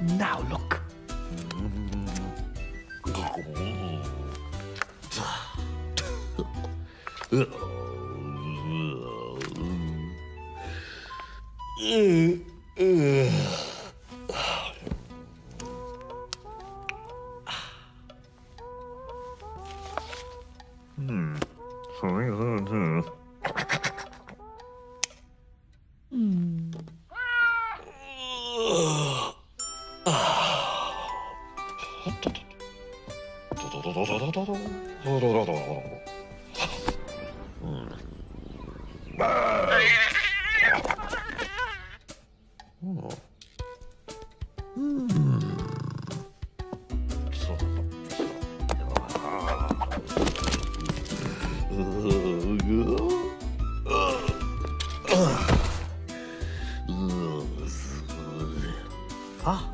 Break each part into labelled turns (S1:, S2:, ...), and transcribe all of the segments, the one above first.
S1: Now look. Mm. Ah,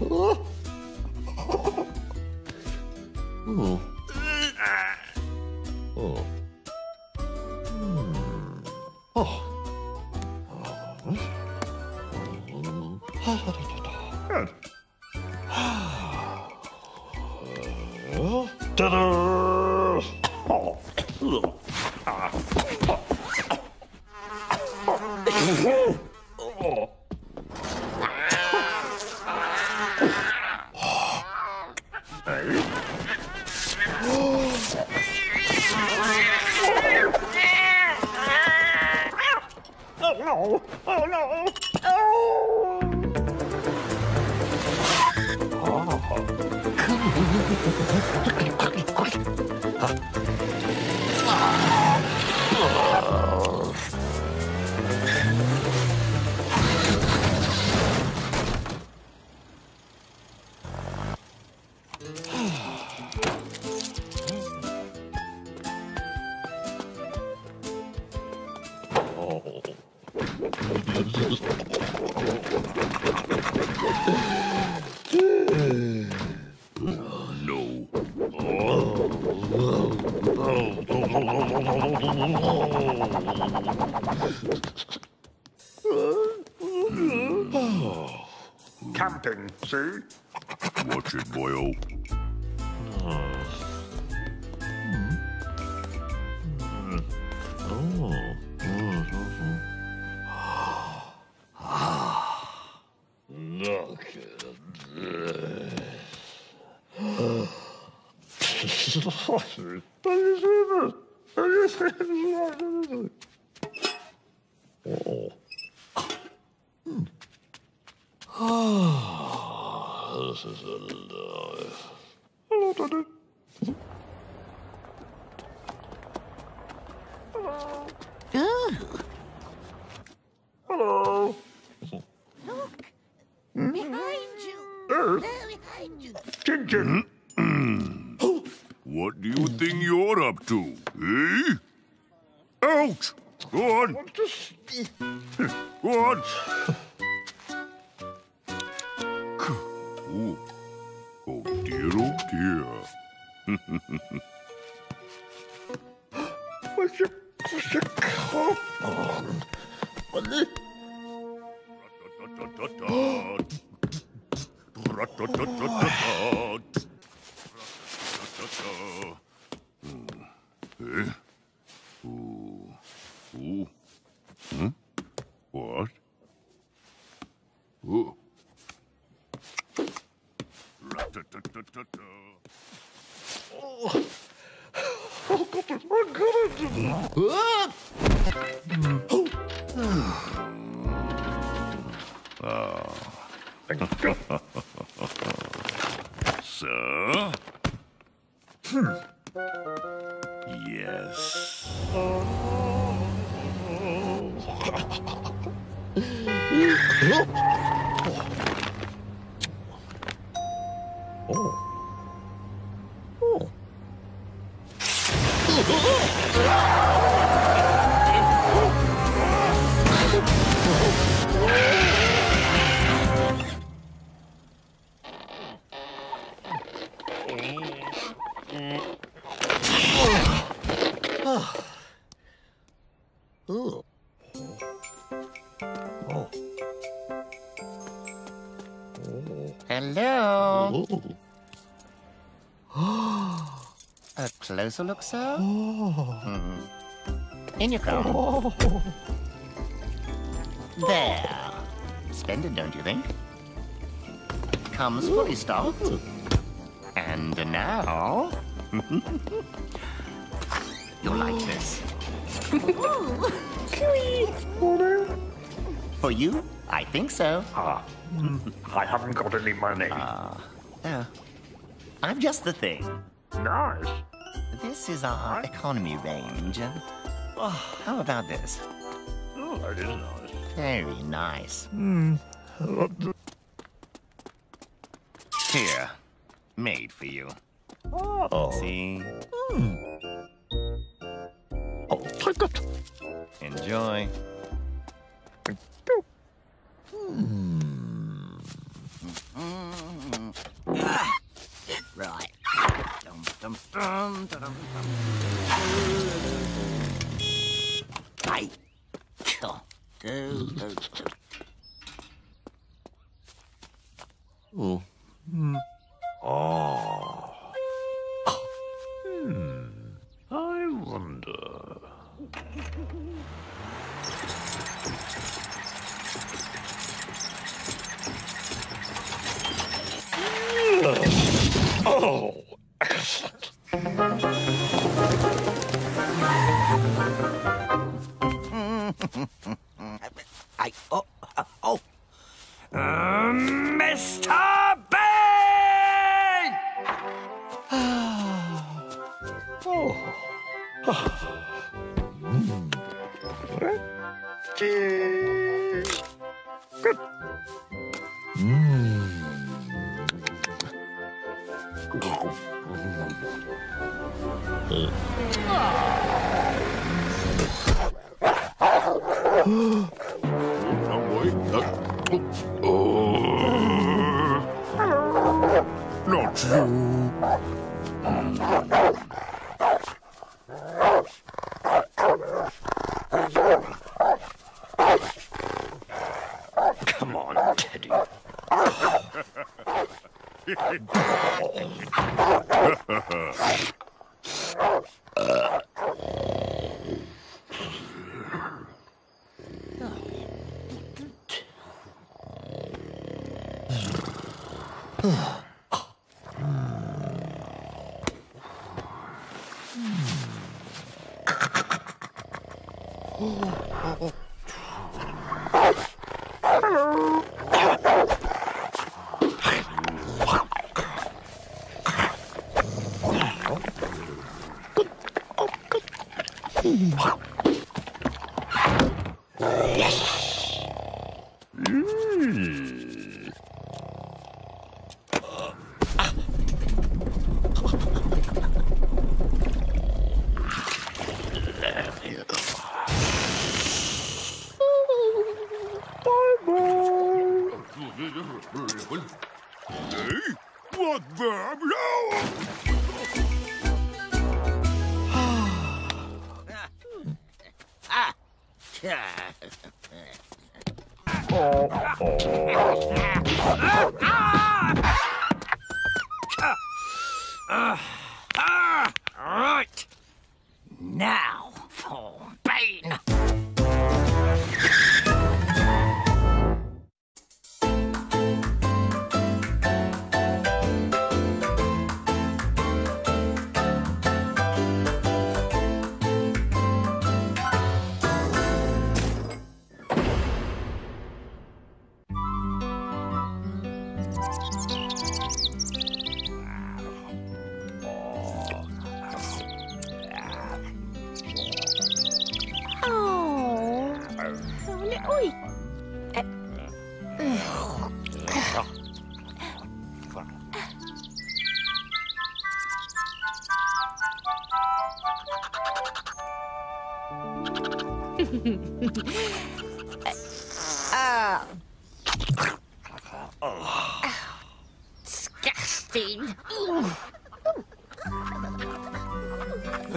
S2: Ta-da! Camping, see?
S1: Watch it, boyo.
S2: Look Oh. This is alive. Hello, Daddy.
S1: What? Ooh.
S2: Oh, God, my God. Oh. Thank God.
S1: Sir?
S2: Oh. Oh.
S3: Hello.
S2: Oh.
S3: A closer look, sir?
S2: Oh.
S3: Hmm. In you come.
S2: Oh.
S3: There. Splendid, don't you think? Comes fully stocked. And now... You'll like this. For you? I think so.
S2: Ah, I haven't got any money.
S3: Oh. I'm just the thing.
S2: nice.
S3: This is our economy range. Oh, how about this?
S2: Oh, that is nice.
S3: Very nice.
S2: Hmm.
S3: Here. Made for you.
S2: Oh.
S3: See?
S2: Hmm. I'll take it.
S3: Enjoy.
S2: Hmm.
S3: Right. Dum, dum, dum,
S2: Cheese. Good. Mm.
S1: 오, 오, 오.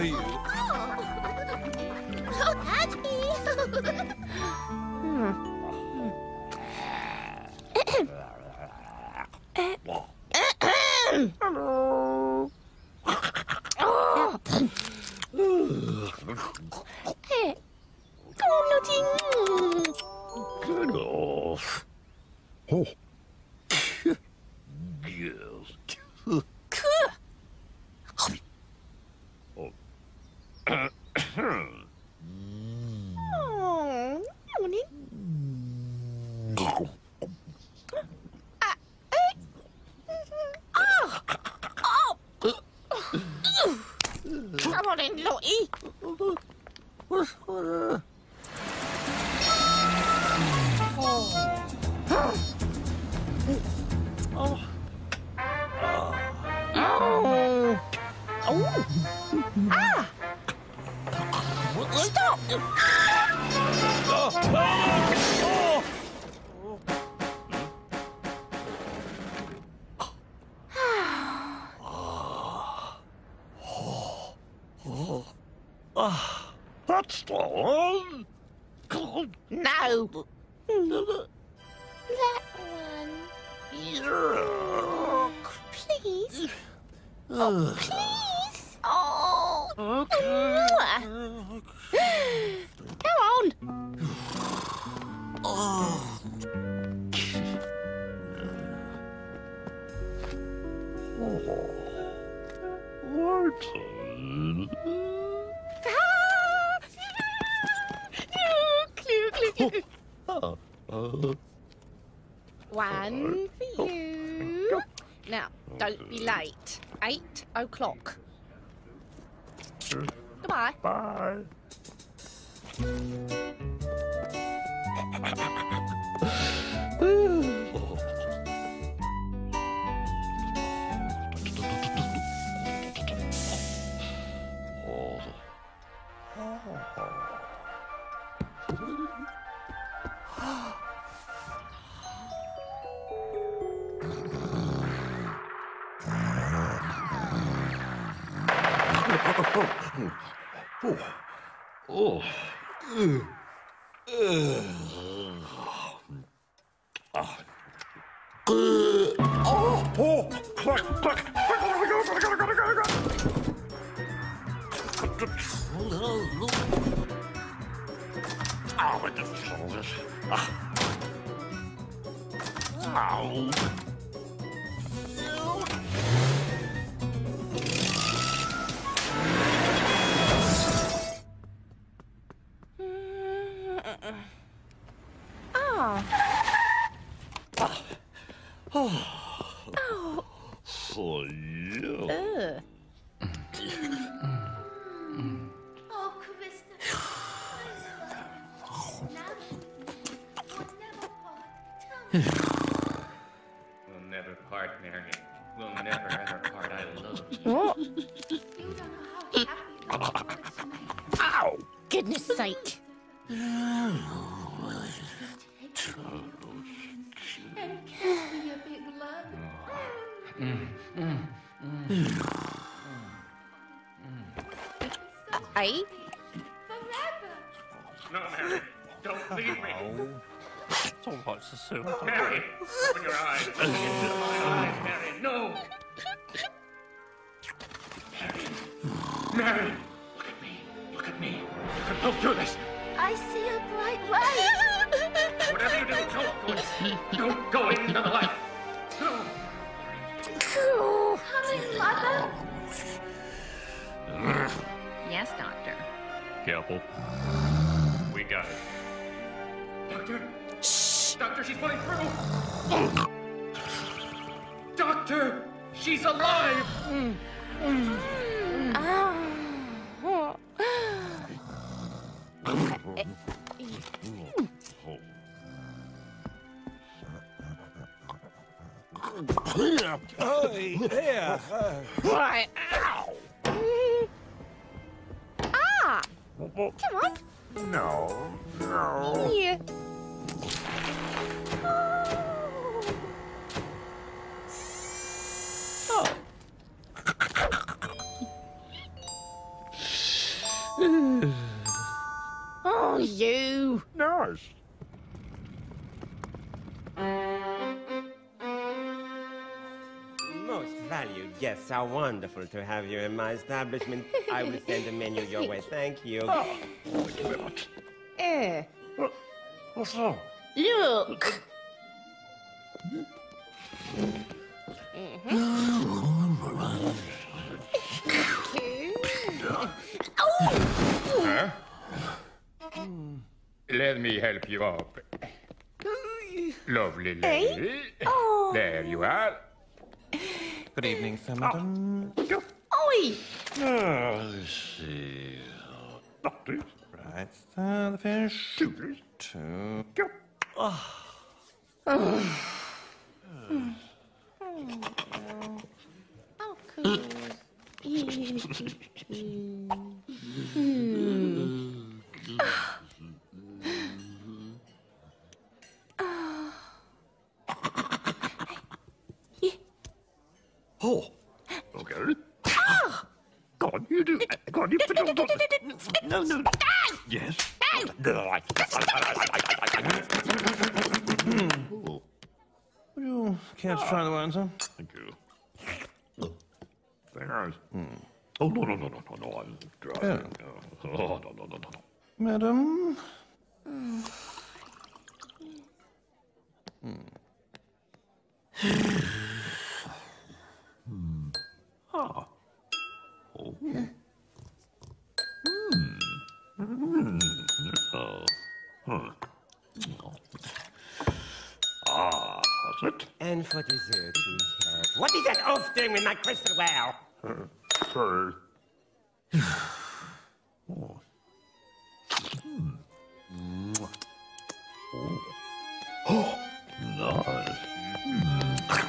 S1: Oh,
S4: Daddy. Hey,
S2: Oh.
S4: Ah. Stop.
S2: That's
S4: Eight o'clock. Goodbye. bye. Oh. Oh, Ugh. Ugh.
S2: Uh. oh, click, click. Oh, I just saw this. Ah. Ow.
S4: Ah.
S5: Look at me. Look at me. You can poke do this.
S6: I see a bright light.
S5: Whatever you do, don't go in. Don't go into the light. No.
S6: Come in, mother.
S7: Yes, Doctor.
S5: Careful. We got it. Doctor. Shh. Doctor, she's pulling through. Doctor, she's alive.
S2: Oh,
S4: you.
S2: Nice.
S8: Most valued guests, how wonderful to have you in my establishment. I will send the menu your way. Thank you.
S2: Thank you very much.
S4: Eh.
S2: What- What's wrong?
S4: Look.
S9: Good evening, sir, madam.
S4: Oi.
S9: Oh, let's see.
S2: Doctor.
S9: Right, sir, the fish.
S2: Two.
S9: Two.
S4: Oh, cool.
S2: Oh. Okay. Go on, you do. Go on, you put your doctor. No, no. Yes. That's it.
S8: And for dessert, we have. What is that oaf doing with my crystal well?
S2: Sorry. Mm.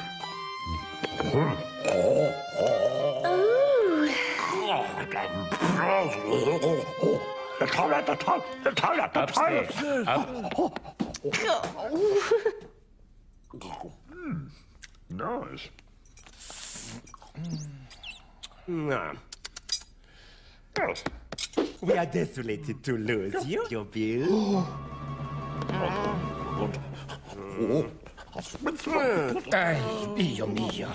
S2: The toilet, the toilet, the toilet, the toilet. Oh. Oh. Nice. Hmm.
S8: No.
S2: Yes.
S8: We are desolated to lose you, your bill.
S2: Ay, Dio mio.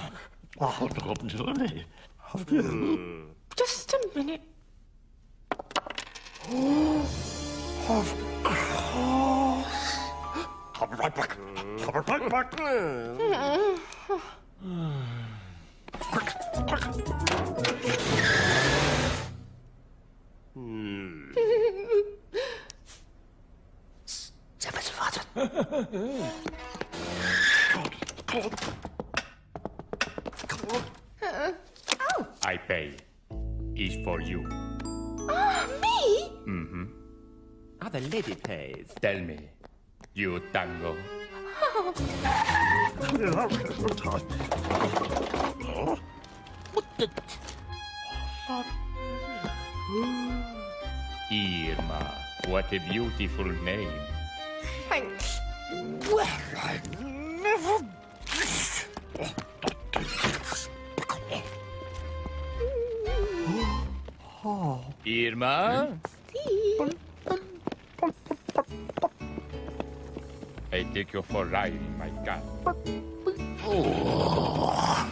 S4: Just a minute.
S2: I'll be right back. Mm. I'll be right back. I pay. Is for you.
S4: Oh, me? Mm-hmm.
S8: Ah, the lady pays.
S2: Tell me, you tango. Irma, what a beautiful name.
S4: Thanks. Well, I never...
S2: Irma? I take you for a ride in my car.
S9: So,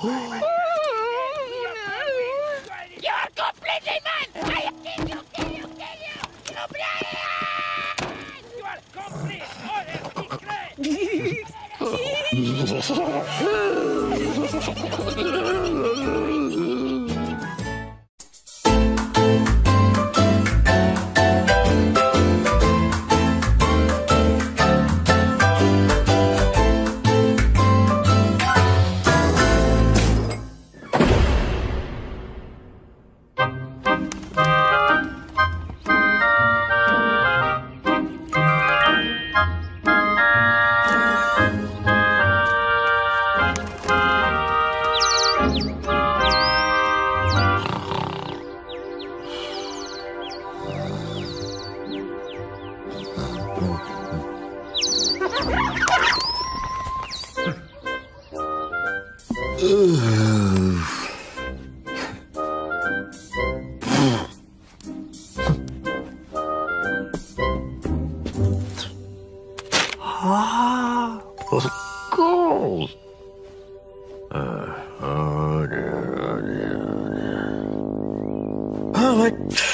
S5: car!
S2: Uh, oh, what?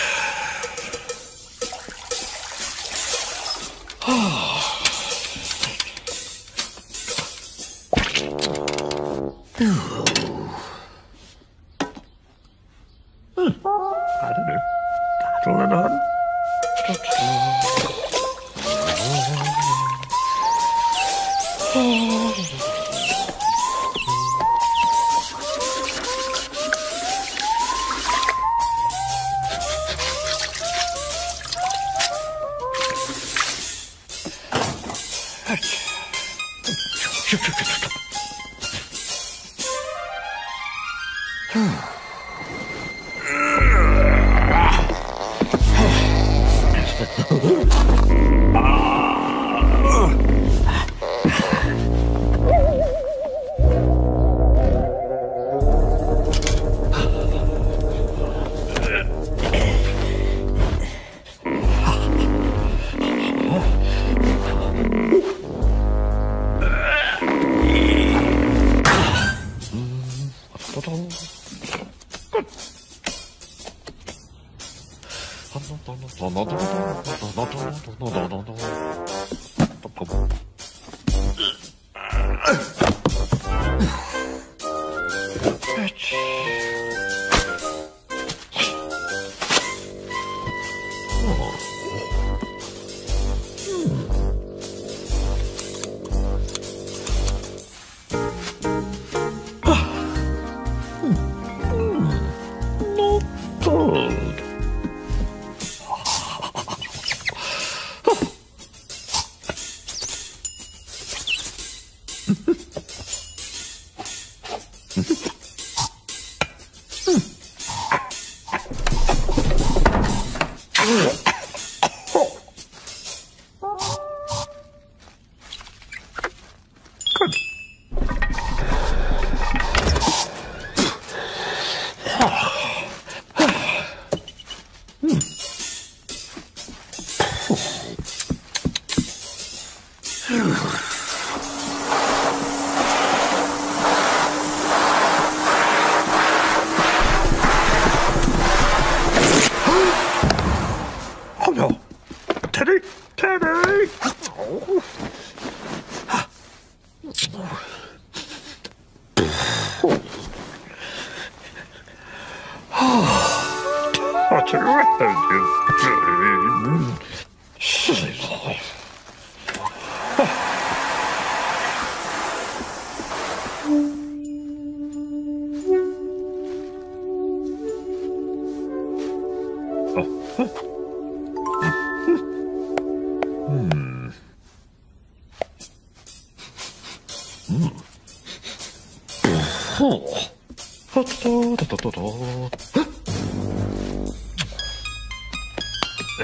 S2: とと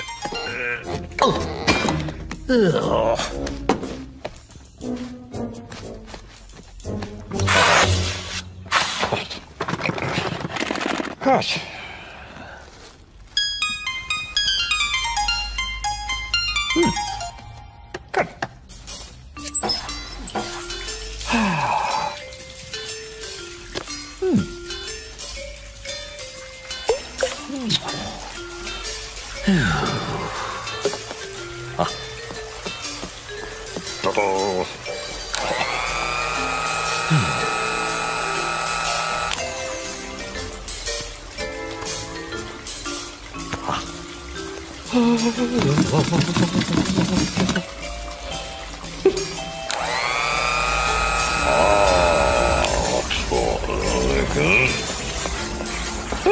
S2: えっっうわ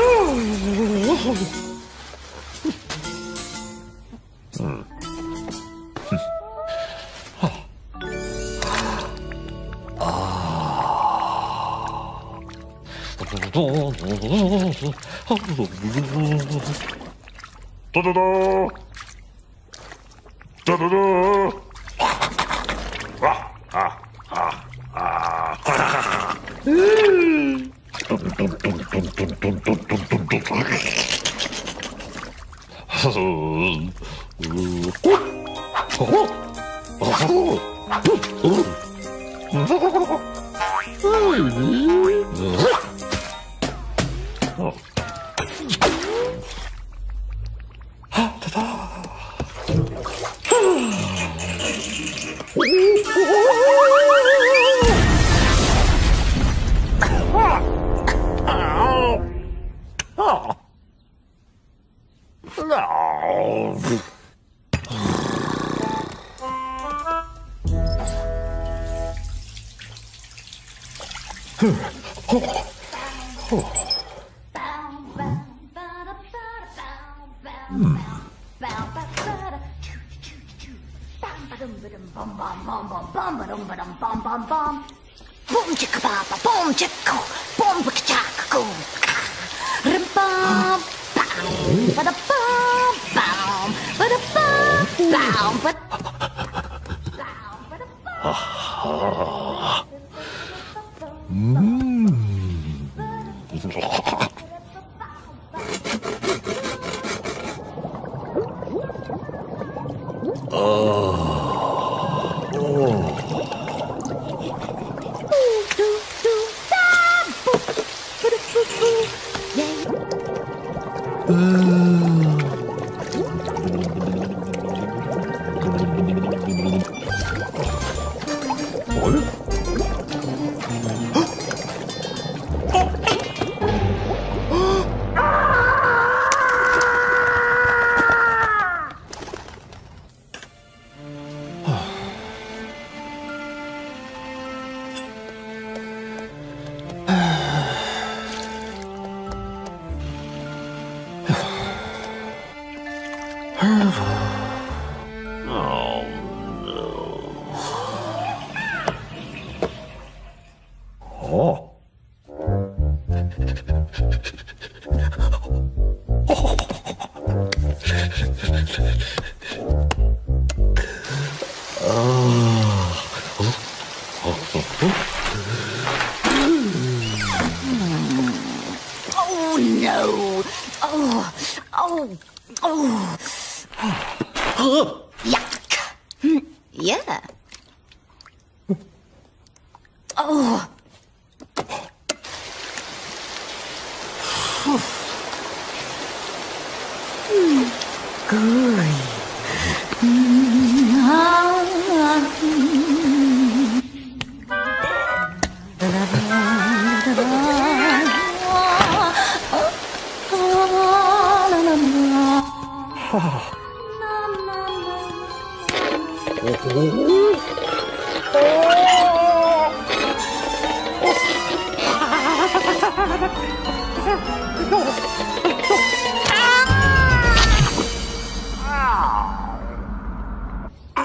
S2: Oh, ドドドー。ドドわあああこれうん
S10: ドンドンドンドンドンドンドンドンドンドンうん。Oh. はあ。うん？Oh.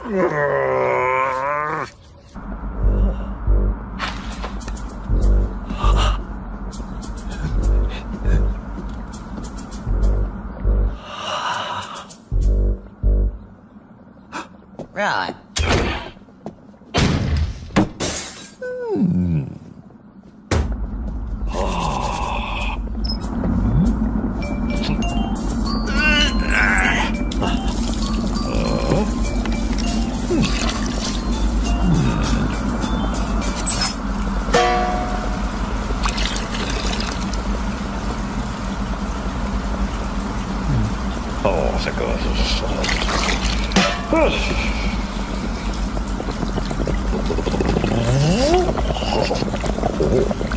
S10: Ah!
S2: Oh.